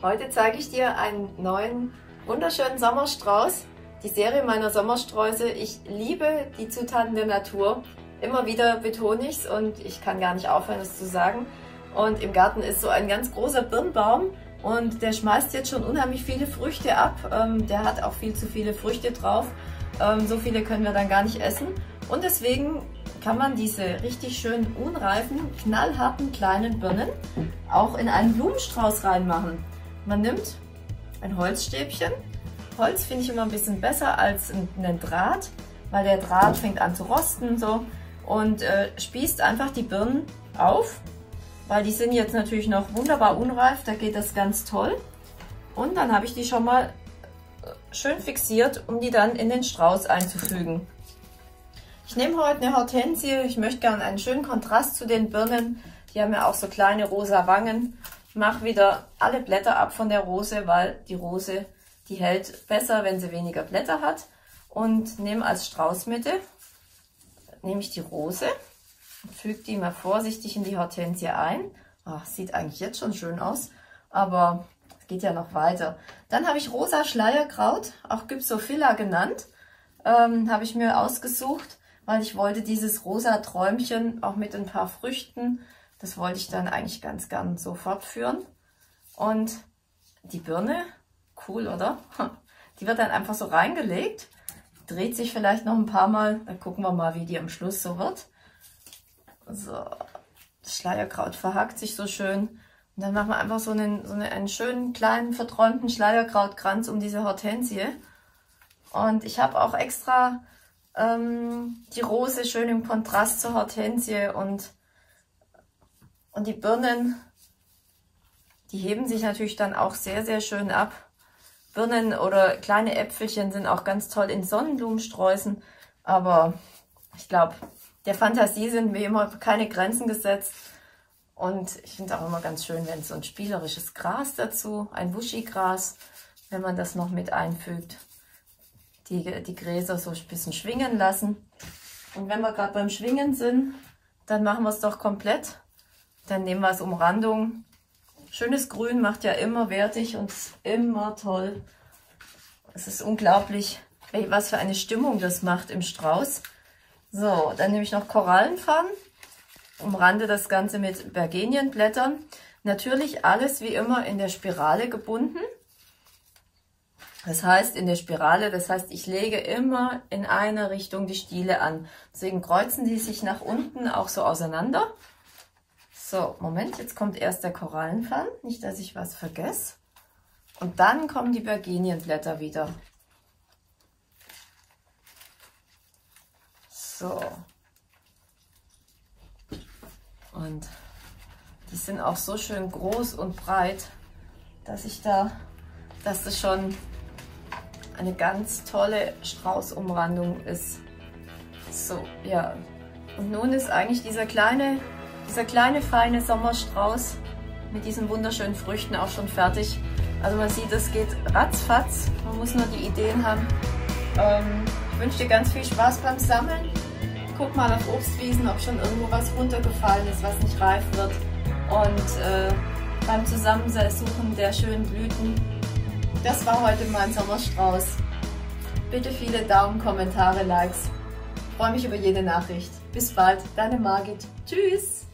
Heute zeige ich dir einen neuen, wunderschönen Sommerstrauß. Die Serie meiner Sommersträuße. Ich liebe die Zutaten der Natur. Immer wieder betone ich es und ich kann gar nicht aufhören, es zu sagen. Und im Garten ist so ein ganz großer Birnbaum und der schmeißt jetzt schon unheimlich viele Früchte ab. Ähm, der hat auch viel zu viele Früchte drauf. Ähm, so viele können wir dann gar nicht essen. Und deswegen kann man diese richtig schön unreifen, knallharten kleinen Birnen auch in einen Blumenstrauß reinmachen. Man nimmt ein Holzstäbchen. Holz finde ich immer ein bisschen besser als einen Draht, weil der Draht fängt an zu rosten so und äh, spießt einfach die Birnen auf, weil die sind jetzt natürlich noch wunderbar unreif, da geht das ganz toll. Und dann habe ich die schon mal äh, schön fixiert, um die dann in den Strauß einzufügen. Ich nehme heute eine Hortensie, ich möchte gerne einen schönen Kontrast zu den Birnen. Die haben ja auch so kleine rosa Wangen mache wieder alle Blätter ab von der Rose, weil die Rose, die hält besser, wenn sie weniger Blätter hat. Und nehme als Straußmitte, nehme ich die Rose und füge die mal vorsichtig in die Hortensie ein. Ach, sieht eigentlich jetzt schon schön aus, aber es geht ja noch weiter. Dann habe ich rosa Schleierkraut, auch Gypsophila genannt, ähm, habe ich mir ausgesucht, weil ich wollte dieses rosa Träumchen auch mit ein paar Früchten das wollte ich dann eigentlich ganz gern so fortführen. Und die Birne, cool, oder? Die wird dann einfach so reingelegt, dreht sich vielleicht noch ein paar Mal. Dann gucken wir mal, wie die am Schluss so wird. So, das Schleierkraut verhakt sich so schön. Und dann machen wir einfach so einen, so einen schönen kleinen verträumten Schleierkrautkranz um diese Hortensie. Und ich habe auch extra ähm, die Rose schön im Kontrast zur Hortensie und und die Birnen, die heben sich natürlich dann auch sehr, sehr schön ab. Birnen oder kleine Äpfelchen sind auch ganz toll in Sonnenblumensträußen. Aber ich glaube, der Fantasie sind wie immer keine Grenzen gesetzt. Und ich finde auch immer ganz schön, wenn so ein spielerisches Gras dazu, ein Wuschigras, wenn man das noch mit einfügt. Die, die Gräser so ein bisschen schwingen lassen. Und wenn wir gerade beim Schwingen sind, dann machen wir es doch komplett. Dann nehmen wir als Umrandung. Schönes Grün macht ja immer wertig und immer toll. Es ist unglaublich, was für eine Stimmung das macht im Strauß. So, dann nehme ich noch Korallenfarben. Umrande das Ganze mit Bergenienblättern. Natürlich alles wie immer in der Spirale gebunden. Das heißt in der Spirale, das heißt ich lege immer in eine Richtung die Stiele an. Deswegen kreuzen die sich nach unten auch so auseinander. So, Moment, jetzt kommt erst der Korallenfall, nicht, dass ich was vergesse. Und dann kommen die Bergenienblätter wieder. So. Und die sind auch so schön groß und breit, dass ich da, dass das schon eine ganz tolle Straußumrandung ist. So, ja. Und nun ist eigentlich dieser kleine dieser kleine feine Sommerstrauß mit diesen wunderschönen Früchten auch schon fertig. Also man sieht, es geht ratzfatz. Man muss nur die Ideen haben. Ähm, ich wünsche dir ganz viel Spaß beim Sammeln. Guck mal auf Obstwiesen, ob schon irgendwo was runtergefallen ist, was nicht reif wird. Und äh, beim Zusammensuchen der schönen Blüten. Das war heute mein Sommerstrauß. Bitte viele Daumen, Kommentare, Likes. Ich freue mich über jede Nachricht. Bis bald, deine Margit. Tschüss!